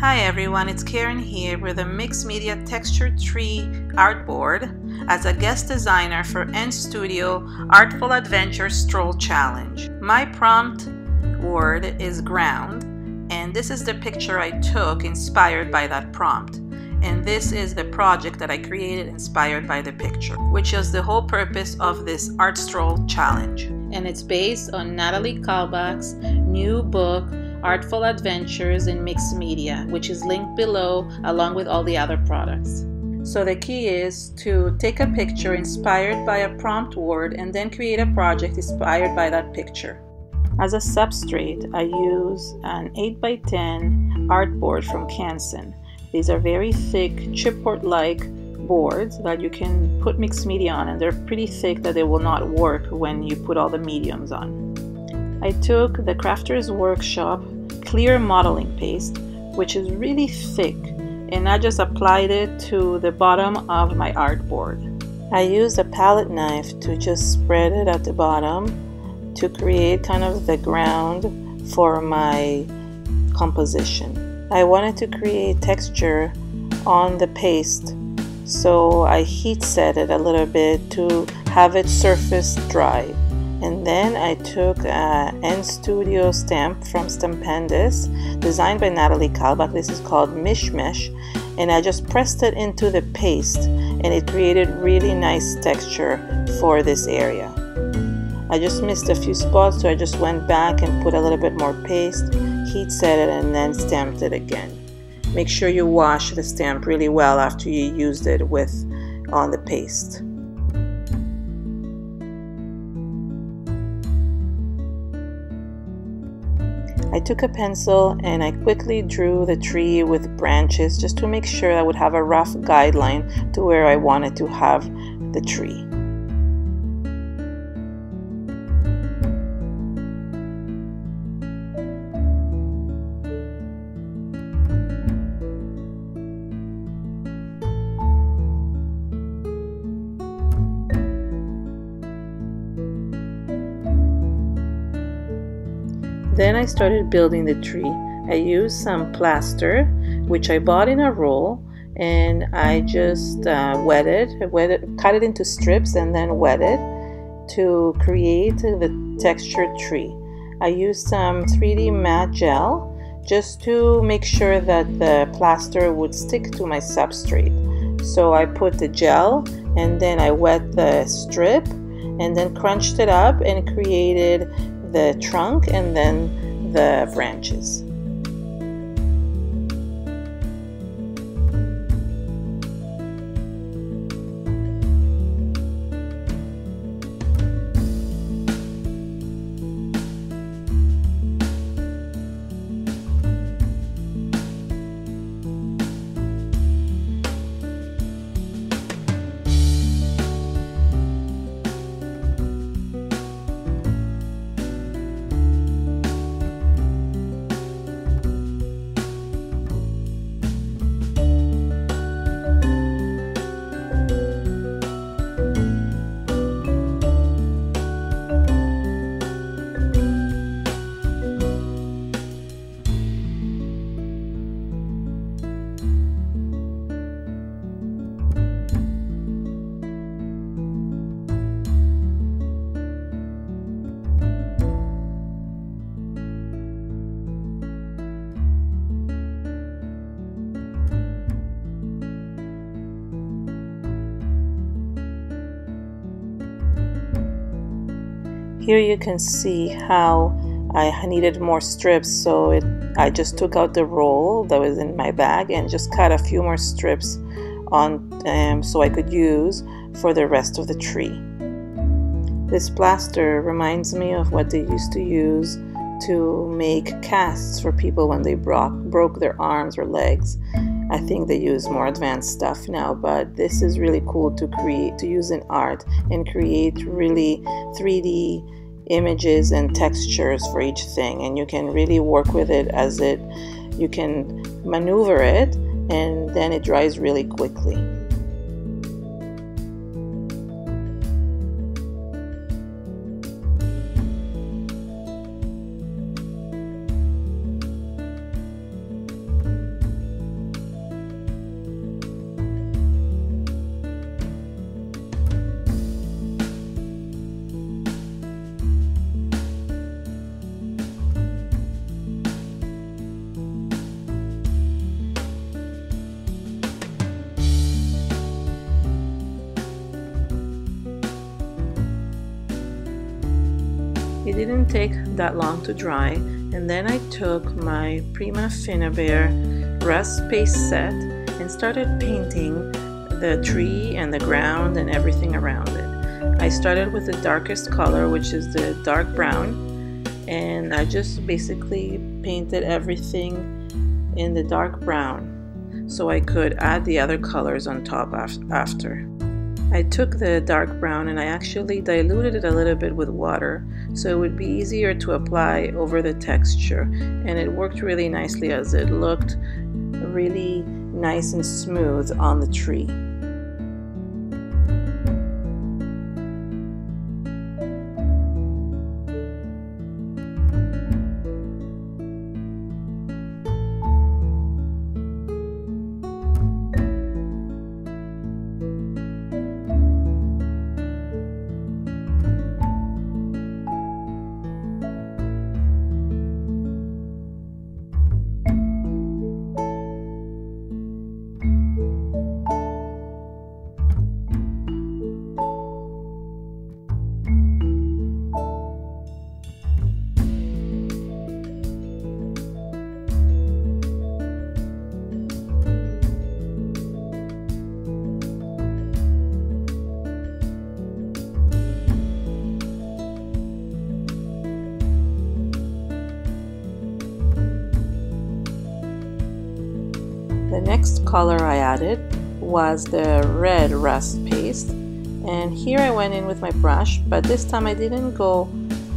Hi everyone, it's Keren here with a mixed media texture tree artboard as a guest designer for NStudio Artful Adventure Stroll Challenge. My prompt word is ground and this is the picture I took inspired by that prompt. And this is the project that I created inspired by the picture, which is the whole purpose of this Art Stroll Challenge. And it's based on Nathalie Kalbach's new book, Artful Adventures in Mixed Media, which is linked below along with all the other products. So the key is to take a picture inspired by a prompt word and then create a project inspired by that picture. As a substrate, I use an 8x10 artboard from Canson. These are very thick chipboard-like boards that you can put mixed media on and they're pretty thick that they will not work when you put all the mediums on. I took the Crafters Workshop clear modeling paste, which is really thick, and I just applied it to the bottom of my artboard. I used a palette knife to just spread it at the bottom to create kind of the ground for my composition. I wanted to create texture on the paste so I heat set it a little bit to have it surface dry and then I took a NStudio stamp from Stampendous designed by Nathalie Kalbach. This is called Mishmesh and I just pressed it into the paste and it created really nice texture for this area. I just missed a few spots so I just went back and put a little bit more paste, heat set it and then stamped it again. Make sure you wash the stamp really well after you used it with on the paste. I took a pencil and I quickly drew the tree with branches just to make sure I would have a rough guideline to where I wanted to have the tree. Then I started building the tree. I used some plaster, which I bought in a roll, and I just uh, wetted, wetted, cut it into strips, and then wetted to create the textured tree. I used some 3D matte gel just to make sure that the plaster would stick to my substrate. So I put the gel and then I wet the strip and then crunched it up and created the trunk and then the branches. Here you can see how I needed more strips so it, I just took out the roll that was in my bag and just cut a few more strips on um, so I could use for the rest of the tree. This plaster reminds me of what they used to use to make casts for people when they broke, broke their arms or legs. I think they use more advanced stuff now, but this is really cool to create, to use in art and create really 3D images and textures for each thing. And you can really work with it as it, you can maneuver it and then it dries really quickly. Didn't take that long to dry and then I took my Prima Finnabair rust paste set and started painting the tree and the ground and everything around it. I started with the darkest color which is the dark brown and I just basically painted everything in the dark brown so I could add the other colors on top after. I took the dark brown and I actually diluted it a little bit with water so it would be easier to apply over the texture and it worked really nicely as it looked really nice and smooth on the tree. Color I added was the red rust paste and here I went in with my brush but this time I didn't go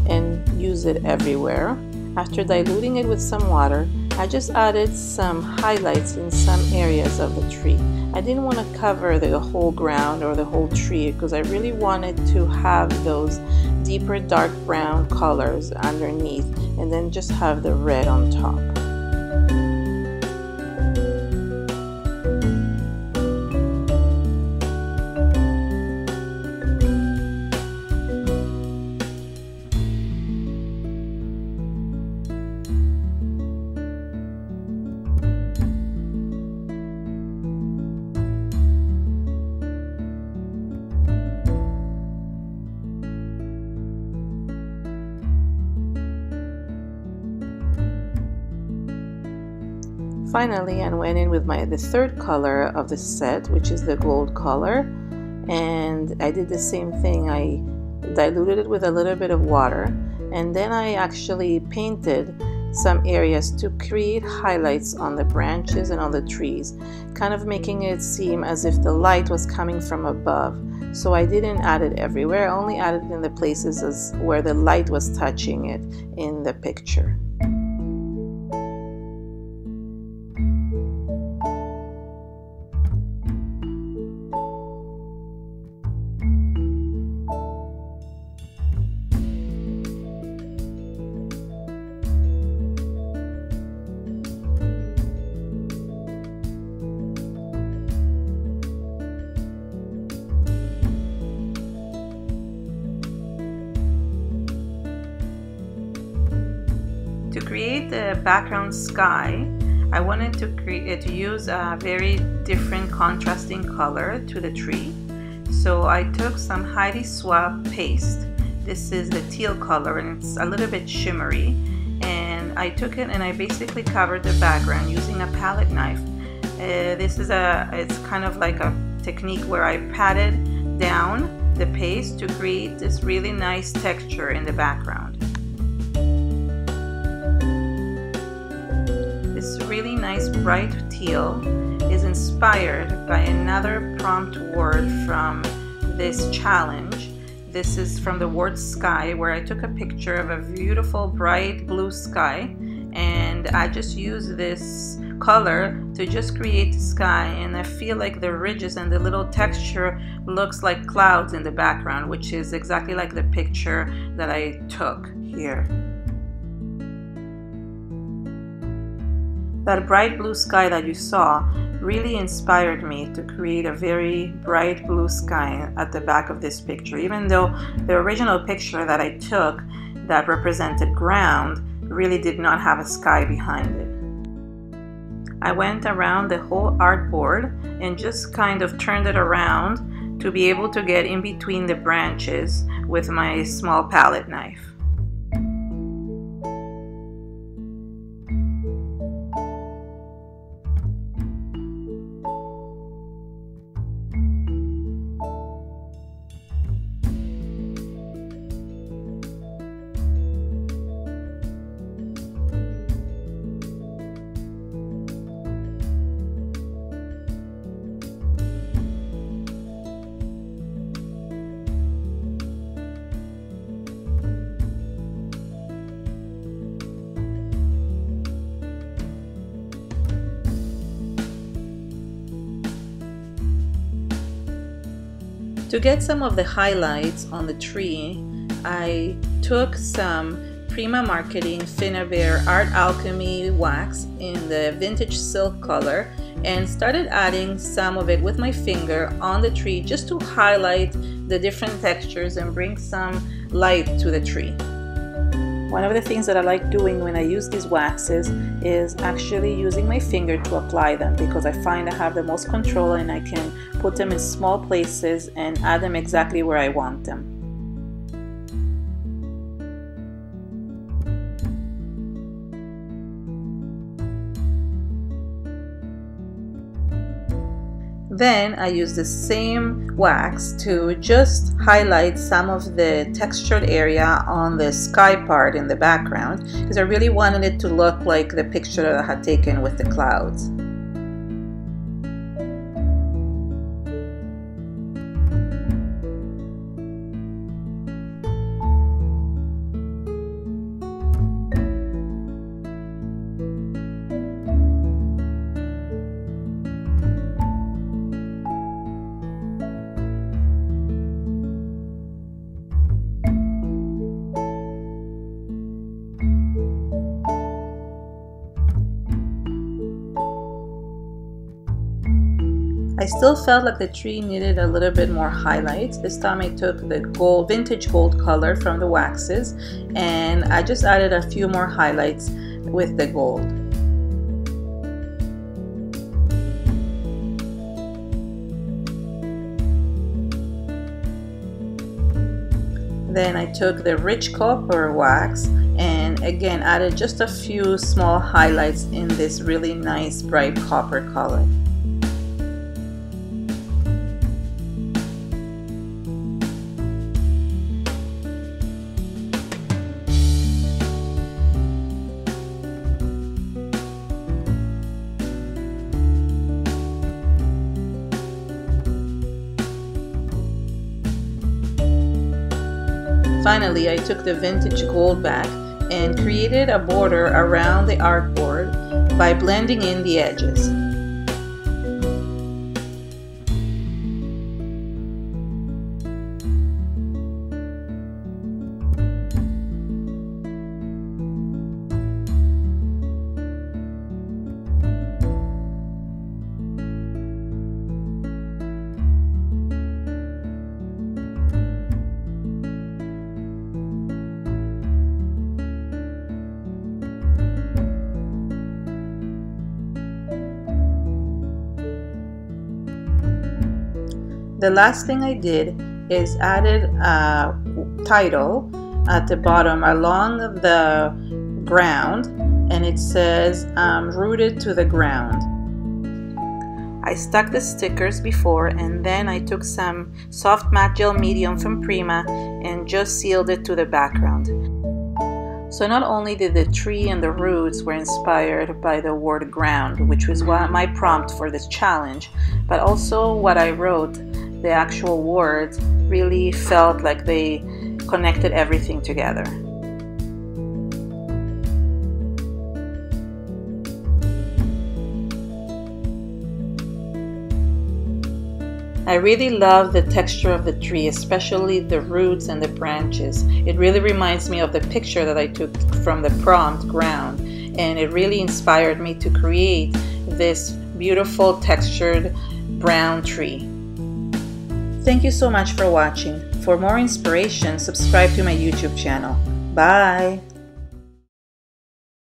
and use it everywhere. After diluting it with some water I just added some highlights in some areas of the tree. I didn't want to cover the whole ground or the whole tree because I really wanted to have those deeper dark brown colors underneath and then just have the red on top. Finally, I went in with my the third color of the set, which is the gold color, and I did the same thing. I diluted it with a little bit of water, and then I actually painted some areas to create highlights on the branches and on the trees, kind of making it seem as if the light was coming from above. So I didn't add it everywhere, I only added it in the places as where the light was touching it in the picture. Background sky, I wanted to create to use a very different contrasting color to the tree. So I took some Heidi Swapp paste. This is the teal color and it's a little bit shimmery. And I took it and I basically covered the background using a palette knife. Uh, this is a, it's kind of like a technique where I patted down the paste to create this really nice texture in the background. Really nice bright teal is inspired by another prompt word from this challenge. This is from the word sky where I took a picture of a beautiful bright blue sky and I just use this color to just create the sky and I feel like the ridges and the little texture looks like clouds in the background which is exactly like the picture that I took here. That bright blue sky that you saw really inspired me to create a very bright blue sky at the back of this picture, even though the original picture that I took that represented ground really did not have a sky behind it. I went around the whole artboard and just kind of turned it around to be able to get in between the branches with my small palette knife. To get some of the highlights on the tree, I took some Prima Marketing Finnabair Art Alchemy wax in the vintage silk color and started adding some of it with my finger on the tree just to highlight the different textures and bring some light to the tree. One of the things that I like doing when I use these waxes is actually using my finger to apply them because I find I have the most control and I can put them in small places and add them exactly where I want them. Then I use the same wax to just highlight some of the textured area on the sky part in the background because I really wanted it to look like the picture that I had taken with the clouds. I still felt like the tree needed a little bit more highlights. This time I took the gold, vintage gold color from the waxes and I just added a few more highlights with the gold. Then I took the rich copper wax and again added just a few small highlights in this really nice bright copper color. Finally, I took the vintage gold back and created a border around the artboard by blending in the edges. The last thing I did is added a title at the bottom along the ground and it says um, rooted to the ground. I stuck the stickers before and then I took some soft matte gel medium from Prima and just sealed it to the background. So not only did the tree and the roots were inspired by the word ground, which was my prompt for this challenge, but also what I wrote the actual words really felt like they connected everything together. I really love the texture of the tree, especially the roots and the branches. It really reminds me of the picture that I took from the prompt ground and it really inspired me to create this beautiful textured brown tree. Thank you so much for watching. For more inspiration, subscribe to my YouTube channel. Bye!